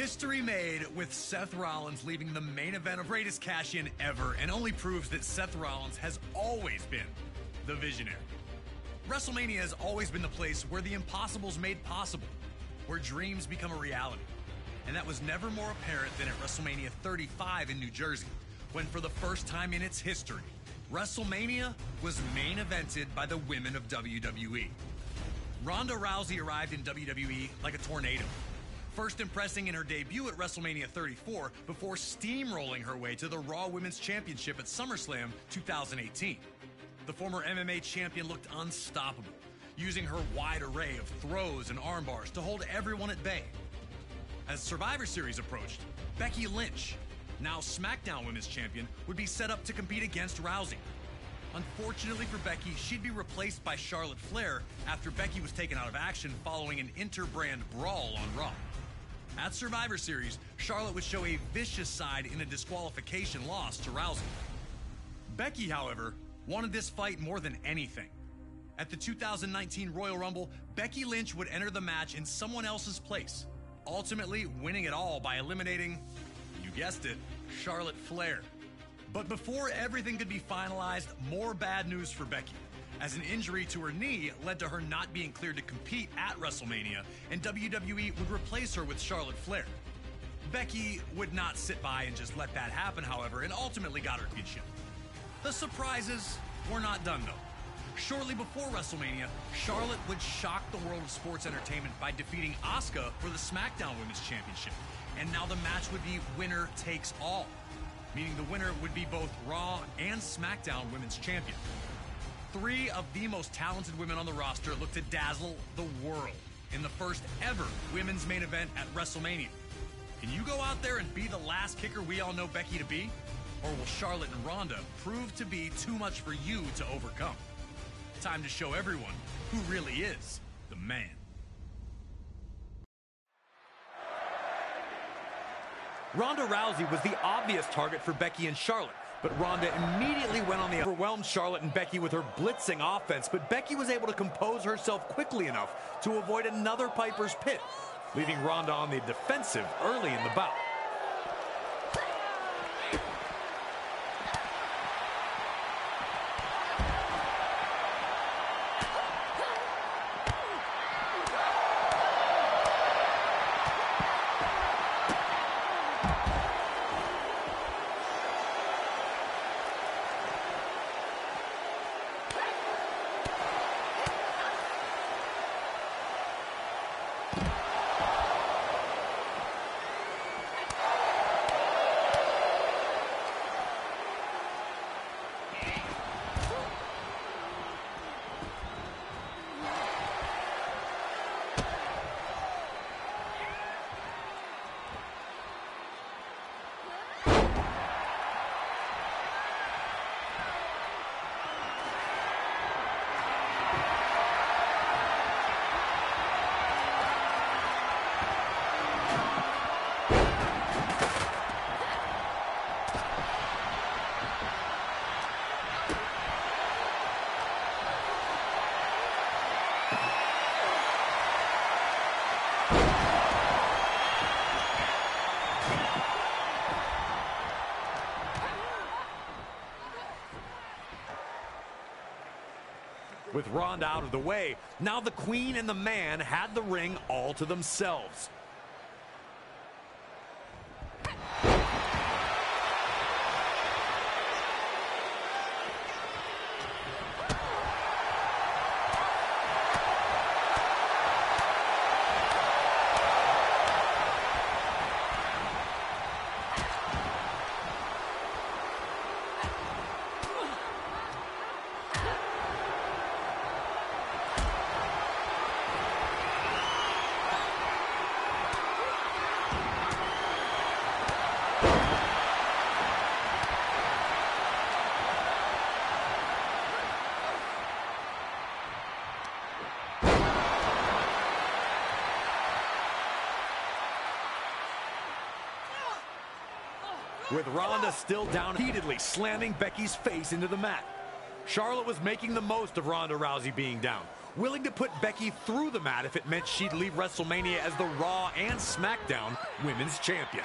History made with Seth Rollins leaving the main event of greatest cash in ever and only proves that Seth Rollins has always been the visionary. WrestleMania has always been the place where the impossible's made possible, where dreams become a reality. And that was never more apparent than at WrestleMania 35 in New Jersey, when for the first time in its history, WrestleMania was main evented by the women of WWE. Ronda Rousey arrived in WWE like a tornado, first impressing in her debut at WrestleMania 34 before steamrolling her way to the Raw Women's Championship at SummerSlam 2018. The former MMA champion looked unstoppable, using her wide array of throws and armbars to hold everyone at bay. As Survivor Series approached, Becky Lynch, now SmackDown Women's Champion, would be set up to compete against Rousey. Unfortunately for Becky, she'd be replaced by Charlotte Flair after Becky was taken out of action following an interbrand brawl on Raw. At Survivor Series, Charlotte would show a vicious side in a disqualification loss to Rousey. Becky, however, wanted this fight more than anything. At the 2019 Royal Rumble, Becky Lynch would enter the match in someone else's place, ultimately winning it all by eliminating, you guessed it, Charlotte Flair. But before everything could be finalized, more bad news for Becky, as an injury to her knee led to her not being cleared to compete at WrestleMania, and WWE would replace her with Charlotte Flair. Becky would not sit by and just let that happen, however, and ultimately got her championship. The surprises were not done, though. Shortly before WrestleMania, Charlotte would shock the world of sports entertainment by defeating Asuka for the SmackDown Women's Championship. And now the match would be winner takes all, meaning the winner would be both Raw and SmackDown Women's Champion. Three of the most talented women on the roster look to dazzle the world in the first ever women's main event at WrestleMania. Can you go out there and be the last kicker we all know Becky to be? Or will Charlotte and Ronda prove to be too much for you to overcome? Time to show everyone who really is the man. Ronda Rousey was the obvious target for Becky and Charlotte, but Ronda immediately went on the overwhelmed Charlotte and Becky with her blitzing offense, but Becky was able to compose herself quickly enough to avoid another Piper's Pit, leaving Ronda on the defensive early in the bout. Bye. With Ronda out of the way, now the Queen and the Man had the ring all to themselves. With Ronda still down repeatedly slamming Becky's face into the mat. Charlotte was making the most of Ronda Rousey being down, willing to put Becky through the mat if it meant she'd leave WrestleMania as the Raw and SmackDown Women's Champion.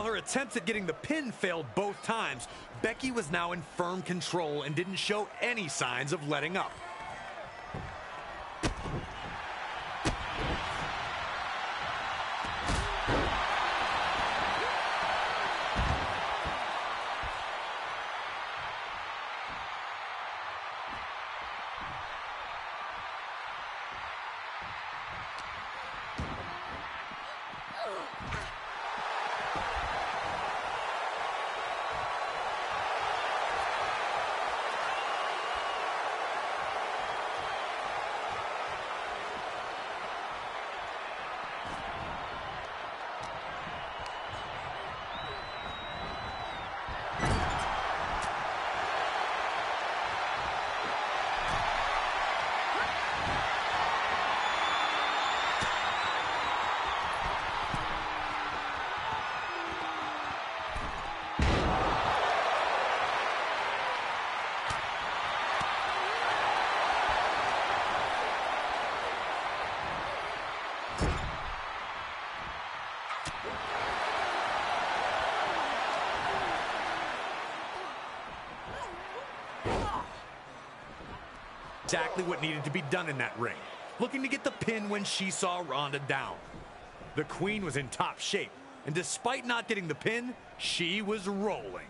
While her attempts at getting the pin failed both times, Becky was now in firm control and didn't show any signs of letting up. Exactly what needed to be done in that ring. Looking to get the pin when she saw Ronda down. The Queen was in top shape, and despite not getting the pin, she was rolling.